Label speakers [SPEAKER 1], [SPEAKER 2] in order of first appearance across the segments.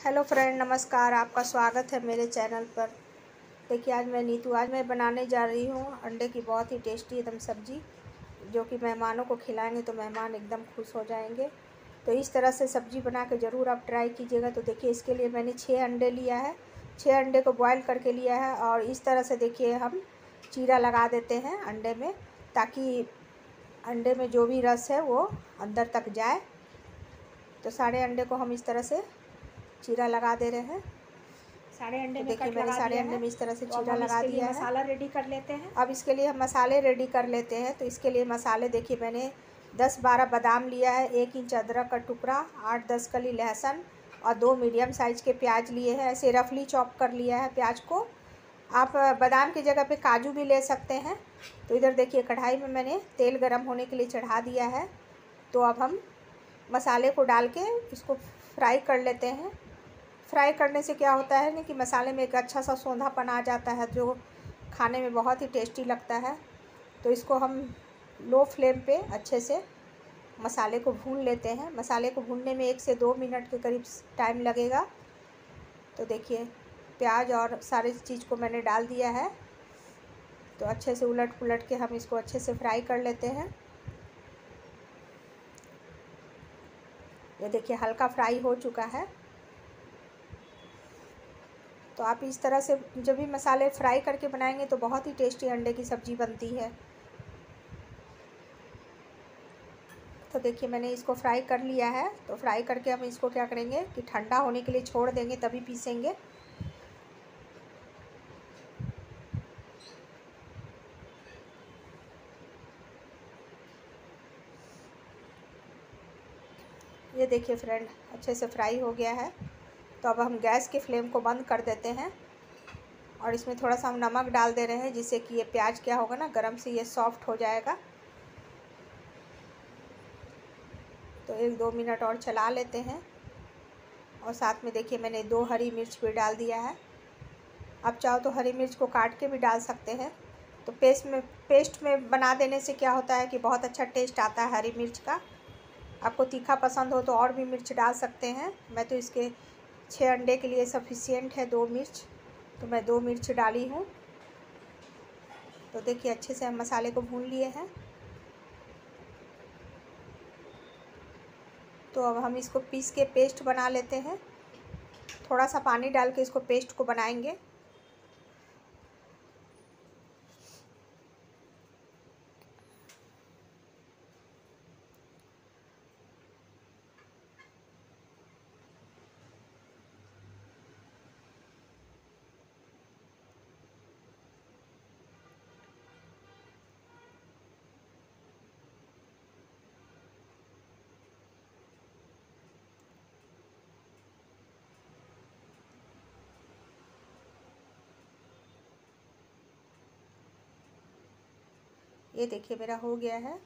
[SPEAKER 1] Hello friend, नमस्कार, आपका स्वागत है मेरे चैनल पर। देखिए, आज मैं नीतू, आज मैं बनाने जा रही हूँ अंडे की बहुत ही टेस्टी एकदम सब्ज़ी, जो कि मेहमानों को खिलाएँगे तो मेहमान एकदम खुश हो जाएँगे। तो इस तरह से सब्ज़ी बना के ज़रूर आप ट्राई कीजिएगा। तो देखिए, इसके लिए मैंने छः अंडे लिया है छः अंडे को बॉयल करके लिया है और इस तरह से देखिए, हम चीरा लगा देते हैं अंडे में, ताकि अंडे में जो भी रस है वो अंदर तक जाए। तो सारे अंडे को हम इस तरह से चीरा लगा दे रहे हैं।
[SPEAKER 2] सारे अंडे
[SPEAKER 1] तो देखिए मैंने सारे अंडे में इस तरह से चीरा लगा दिया है।
[SPEAKER 2] मसाला रेडी कर लेते हैं।
[SPEAKER 1] अब इसके लिए हम मसाले रेडी कर लेते हैं। तो इसके लिए मसाले देखिए मैंने दस बारह बादाम लिया है एक इंच अदरक का टुकड़ा आठ दस कली लहसुन और दो मीडियम साइज़ के प्याज लिए हैं। ऐसे रफली चॉप कर लिया है प्याज को। आप बादाम की जगह पे काजू भी ले सकते हैं। तो इधर देखिए कढ़ाई में मैंने तेल गरम होने के लिए चढ़ा दिया है। तो अब हम मसाले को डाल के इसको फ्राई कर लेते हैं। फ्राई करने से क्या होता है ना कि मसाले में एक अच्छा सा सौंधापन आ जाता है, जो खाने में बहुत ही टेस्टी लगता है। तो इसको हम लो फ्लेम पे अच्छे से मसाले को भून लेते हैं। मसाले को भूनने में एक से दो मिनट के करीब टाइम लगेगा। तो देखिए, प्याज और सारे चीज़ को मैंने डाल दिया है। तो अच्छे से उलट पुलट के हम इसको अच्छे से फ्राई कर लेते हैं। ये देखिए, हल्का फ्राई हो चुका है। तो आप इस तरह से जब भी मसाले फ्राई करके बनाएँगे तो बहुत ही टेस्टी अंडे की सब्ज़ी बनती है। तो देखिए, मैंने इसको फ्राई कर लिया है। तो फ्राई करके हम इसको क्या करेंगे कि ठंडा होने के लिए छोड़ देंगे, तभी पीसेंगे। ये देखिए फ्रेंड, अच्छे से फ्राई हो गया है। तो अब हम गैस के फ्लेम को बंद कर देते हैं और इसमें थोड़ा सा हम नमक डाल दे रहे हैं, जिससे कि ये प्याज क्या होगा ना, गरम से ये सॉफ्ट हो जाएगा। तो एक दो मिनट और चला लेते हैं। और साथ में देखिए मैंने दो हरी मिर्च भी डाल दिया है। आप चाहो तो हरी मिर्च को काट के भी डाल सकते हैं। तो पेस्ट में पेस्ट में बना देने से क्या होता है कि बहुत अच्छा टेस्ट आता है हरी मिर्च का। आपको तीखा पसंद हो तो और भी मिर्च डाल सकते हैं। मैं तो इसके छः अंडे के लिए सफिशियंट है दो मिर्च। तो मैं दो मिर्च डाली हूँ। तो देखिए, अच्छे से हम मसाले को भून लिए हैं। तो अब हम इसको पीस के पेस्ट बना लेते हैं। थोड़ा सा पानी डाल के इसको पेस्ट को बनाएँगे। ये देखिए मेरा हो गया है।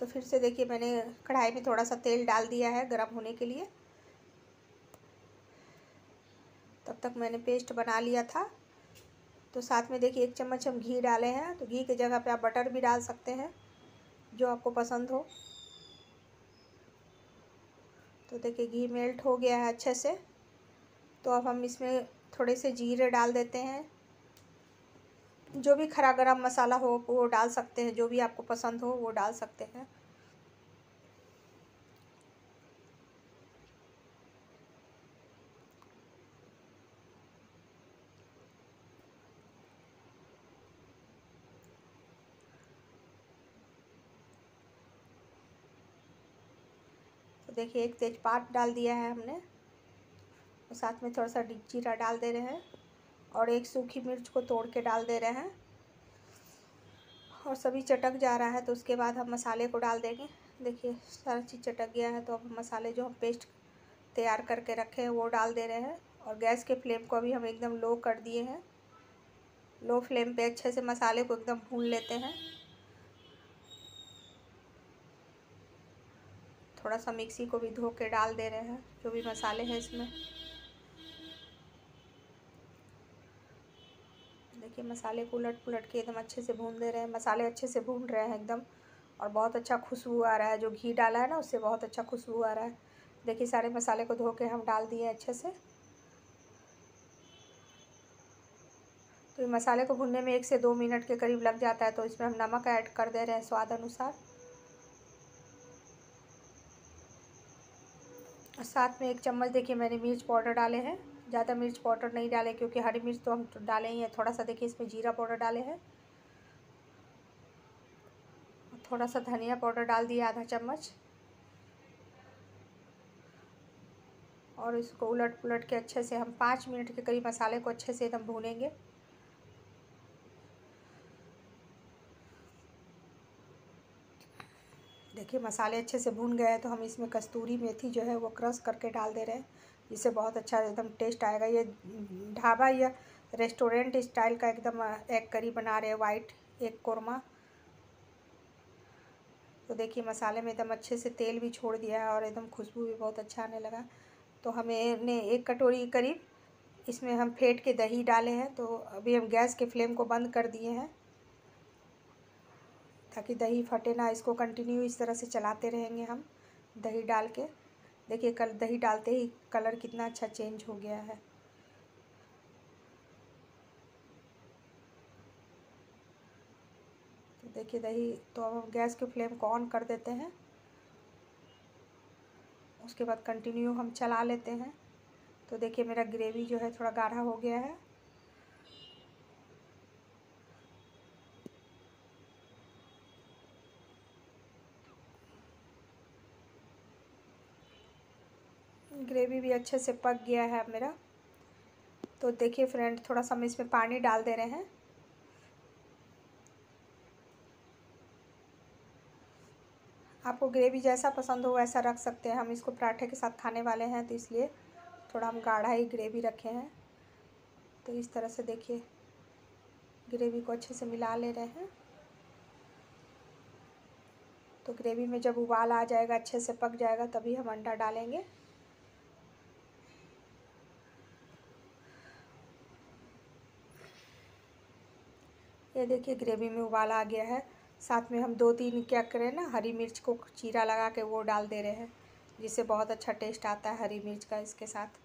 [SPEAKER 1] तो फिर से देखिए मैंने कढ़ाई में थोड़ा सा तेल डाल दिया है गर्म होने के लिए। तब तक मैंने पेस्ट बना लिया था। तो साथ में देखिए एक चम्मच हम घी डाले हैं। तो घी की जगह पे आप बटर भी डाल सकते हैं, जो आपको पसंद हो। तो देखिए घी मेल्ट हो गया है अच्छे से। तो अब हम इसमें थोड़े से जीरे डाल देते हैं। जो भी खरा गरम मसाला हो, वो डाल सकते हैं, जो भी आपको पसंद हो, वो डाल सकते हैं। तो देखिए, एक तेज़पात डाल दिया है हमने। और साथ में थोड़ा सा जीरा डाल दे रहे हैं। और एक सूखी मिर्च को तोड़ के डाल दे रहे हैं। और सभी चटक जा रहा है तो उसके बाद हम मसाले को डाल देंगे। देखिए, सारा चीज़ चटक गया है तो अब मसाले जो हम पेस्ट तैयार करके रखे हैं वो डाल दे रहे हैं। और गैस के फ्लेम को अभी हम एकदम लो कर दिए हैं। लो फ्लेम पे अच्छे से मसाले को एकदम भून लेते हैं। थोड़ा सा मिक्सी को भी धो के डाल दे रहे हैं, जो भी मसाले हैं इसमें। देखिए मसाले को उलट पुलट के एकदम अच्छे से भून दे रहे हैं। मसाले अच्छे से भून रहे हैं एकदम। और बहुत अच्छा खुशबू आ रहा है। जो घी डाला है ना, उससे बहुत अच्छा खुशबू आ रहा है। देखिए, सारे मसाले को धो के हम डाल दिए अच्छे से। तो ये मसाले को भुनने में एक से दो मिनट के करीब लग जाता है। तो इसमें हम नमक ऐड कर दे रहे हैं स्वाद अनुसार। और साथ में एक चम्मच देखिए, मैंने मिर्च पाउडर डाले हैं। ज़्यादा मिर्च पाउडर नहीं डाले, क्योंकि हरी मिर्च तो हम डाले ही हैं। थोड़ा सा देखिए, इसमें जीरा पाउडर डाले हैं। थोड़ा सा धनिया पाउडर डाल दिया आधा चम्मच। और इसको उलट पुलट के अच्छे से हम पाँच मिनट के करीब मसाले को अच्छे से एकदम भूनेंगे। देखिए, मसाले अच्छे से भून गए हैं तो हम इसमें कस्तूरी मेथी जो है वो क्रश करके डाल दे रहे हैं। जिससे बहुत अच्छा एकदम टेस्ट आएगा। ये ढाबा या रेस्टोरेंट स्टाइल का एकदम एग करी बना रहे हैं वाइट एग कौरमा। तो देखिए मसाले में एकदम अच्छे से तेल भी छोड़ दिया है और एकदम खुशबू भी बहुत अच्छा आने लगा। तो हमें एक कटोरी करीब इसमें हम फेंट के दही डाले हैं। तो अभी हम गैस के फ्लेम को बंद कर दिए हैं, ताकि दही फटे ना, इसको कंटिन्यू इस तरह से चलाते रहेंगे हम दही डाल के। देखिए, कल दही डालते ही कलर कितना अच्छा चेंज हो गया है। तो देखिए, दही तो अब हम गैस के फ्लेम को ऑन कर देते हैं। उसके बाद कंटिन्यू हम चला लेते हैं। तो देखिए, मेरा ग्रेवी जो है थोड़ा गाढ़ा हो गया है। ग्रेवी भी अच्छे से पक गया है मेरा। तो देखिए फ्रेंड थोड़ा सा हम इसमें पानी डाल दे रहे हैं। आपको ग्रेवी जैसा पसंद हो वैसा रख सकते हैं। हम इसको पराठे के साथ खाने वाले हैं तो इसलिए थोड़ा हम गाढ़ा ही ग्रेवी रखे हैं। तो इस तरह से देखिए ग्रेवी को अच्छे से मिला ले रहे हैं। तो ग्रेवी में जब उबाल आ जाएगा, अच्छे से पक जाएगा, तभी हम अंडा डालेंगे। ये देखिए ग्रेवी में उबाल आ गया है। साथ में हम दो तीन क्या करें ना, हरी मिर्च को चीरा लगा के वो डाल दे रहे हैं, जिससे बहुत अच्छा टेस्ट आता है हरी मिर्च का इसके साथ।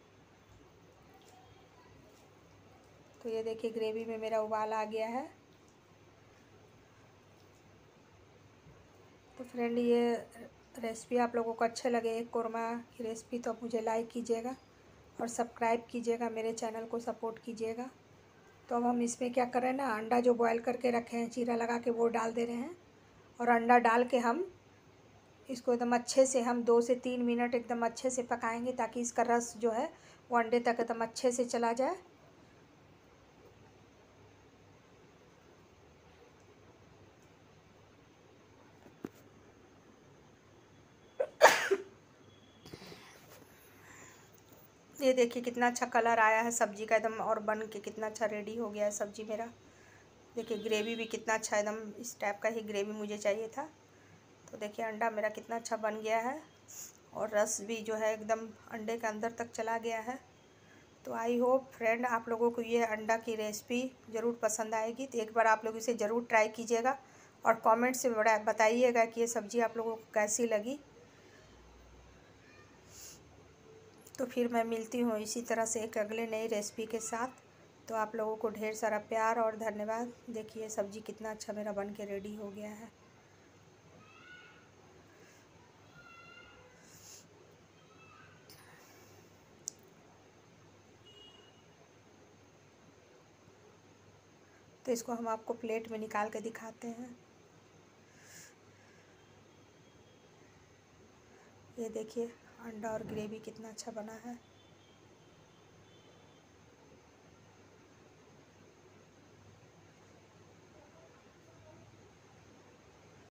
[SPEAKER 1] तो ये देखिए ग्रेवी में मेरा उबाल आ गया है। तो फ्रेंड ये रेसिपी आप लोगों को अच्छे लगे कौरमा की रेसिपी तो आप मुझे लाइक कीजिएगा और सब्सक्राइब कीजिएगा, मेरे चैनल को सपोर्ट कीजिएगा। तो अब हम इसमें क्या कर रहे हैं ना, अंडा जो बॉयल करके रखे हैं, चीरा लगा के वो डाल दे रहे हैं। और अंडा डाल के हम इसको एकदम अच्छे से, हम दो से तीन मिनट एकदम अच्छे से पकाएँगे ताकि इसका रस जो है वो अंडे तक एकदम अच्छे से चला जाए। ये देखिए कितना अच्छा कलर आया है सब्ज़ी का एकदम और बन के कितना अच्छा रेडी हो गया है सब्ज़ी मेरा। देखिए ग्रेवी भी कितना अच्छा एकदम इस टाइप का ही ग्रेवी मुझे चाहिए था। तो देखिए अंडा मेरा कितना अच्छा बन गया है और रस भी जो है एकदम अंडे के अंदर तक चला गया है। तो आई होप फ्रेंड आप लोगों को ये अंडा की रेसिपी ज़रूर पसंद आएगी। तो एक बार आप लोग इसे ज़रूर ट्राई कीजिएगा और कमेंट से बड़ा बताइएगा कि ये सब्ज़ी आप लोगों को कैसी लगी। तो फिर मैं मिलती हूँ इसी तरह से एक अगले नई रेसिपी के साथ। तो आप लोगों को ढेर सारा प्यार और धन्यवाद। देखिए, सब्ज़ी कितना अच्छा मेरा बन के रेडी हो गया है। तो इसको हम आपको प्लेट में निकाल के दिखाते हैं। ये देखिए अंडा और ग्रेवी कितना अच्छा बना है।